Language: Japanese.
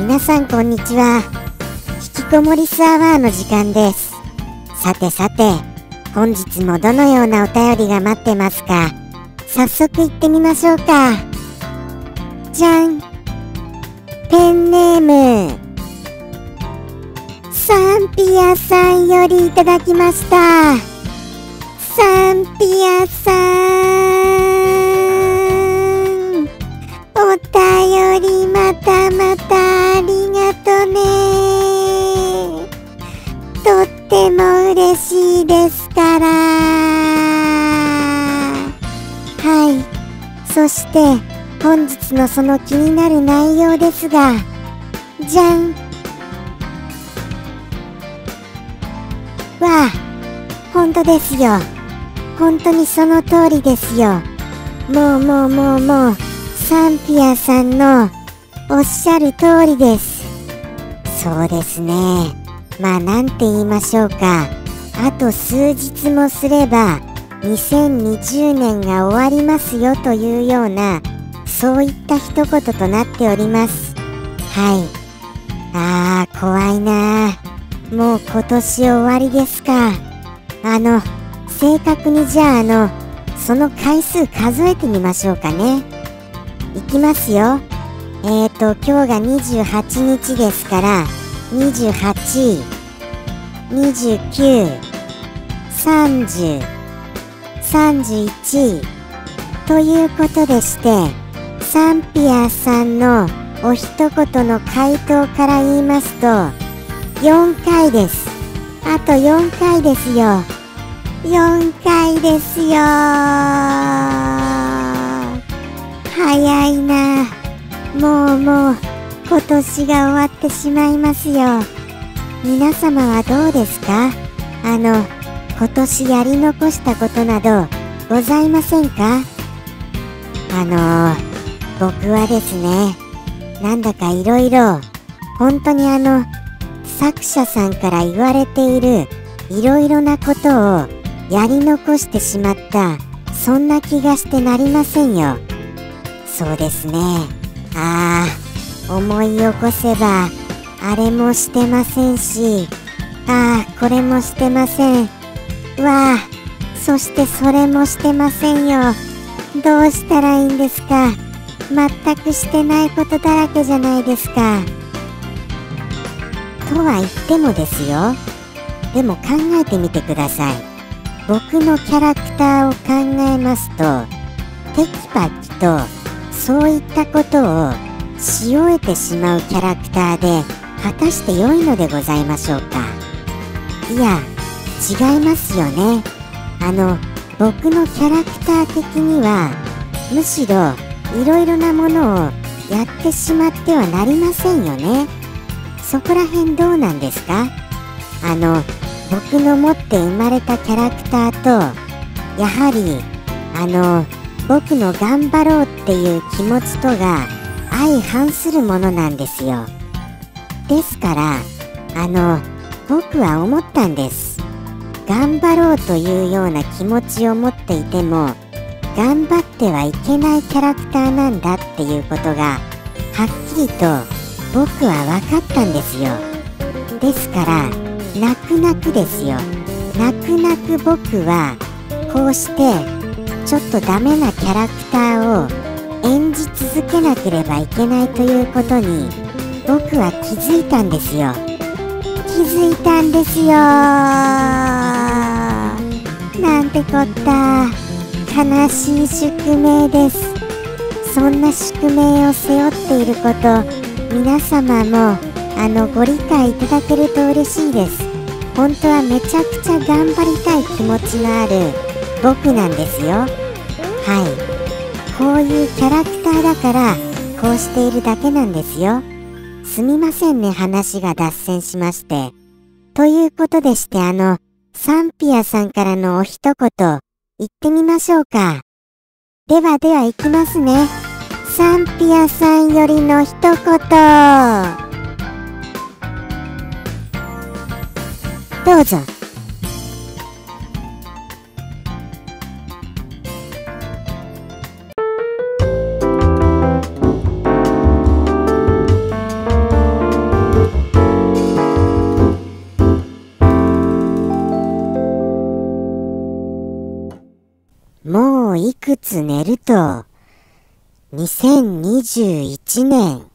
皆さんこんにちは。引きこもりスアワーの時間です。さてさて本日もどのようなお便りが待ってますか？早速行ってみましょうか。じゃん。ペンネーム。サンピアさんよりいただきました。サンピアさん。ても嬉しいですから。はい。そして本日のその気になる内容ですがじゃん。わあ本当ですよ。本当にその通りですよ。もうもうもうもうサンピアさんのおっしゃる通りです。そうですね。まあなんて言いましょうか。あと数日もすれば2020年が終わりますよというようなそういった一言となっております。はい。あー怖いな。もう今年終わりですか。あの正確にじゃああのその回数数えてみましょうかね。いきますよ。えーと今日が28日ですから28 29 30 31ということでしてサンピアさんのお一言の回答から言いますと4回です。あと4回ですよ。4回ですよ。早いな。もうもう。今年が終わってしまいますよ皆様はどうですか？あの今年やり残したことなどございませんか？あの僕はですねなんだかいろいろ本当にあの作者さんから言われているいろいろなことをやり残してしまったそんな気がしてなりませんよ。そうですね。ああ思い起こせばあれもしてませんしああこれもしてません。わあそしてそれもしてませんよ。どうしたらいいんですか？全くしてないことだらけじゃないですか。とは言ってもですよ。でも考えてみてください。僕のキャラクターを考えますとテキパキとそういったことをし終えてしまうキャラクターで果たして良いのでございましょうか？いや違いますよね。あの僕のキャラクター的にはむしろいろいろなものをやってしまってはなりませんよね。そこら辺どうなんですか？あの僕の持って生まれたキャラクターとやはりあの僕の頑張ろうっていう気持ちとが相反するものなんですよ。ですからあの僕は思ったんです。頑張ろうというような気持ちを持っていても頑張ってはいけないキャラクターなんだっていうことがはっきりと僕は分かったんですよ。ですから泣く泣くですよ。泣く泣く僕はこうしてちょっとダメなキャラクターを演じ続けなければいけないということに僕は気づいたんですよ。気づいたんですよ。なんてこった。悲しい宿命です。そんな宿命を背負っていること皆様もあのご理解いただけると嬉しいです。本当はめちゃくちゃ頑張りたい気持ちのある僕なんですよ。はい。こういうキャラクターだからこうしているだけなんですよ。すみませんね話が脱線しまして。ということでしてあのサンピアさんからのお一言言ってみましょうか。ではでは行きますね。サンピアさんよりの一言。どうぞ。ると、2021年。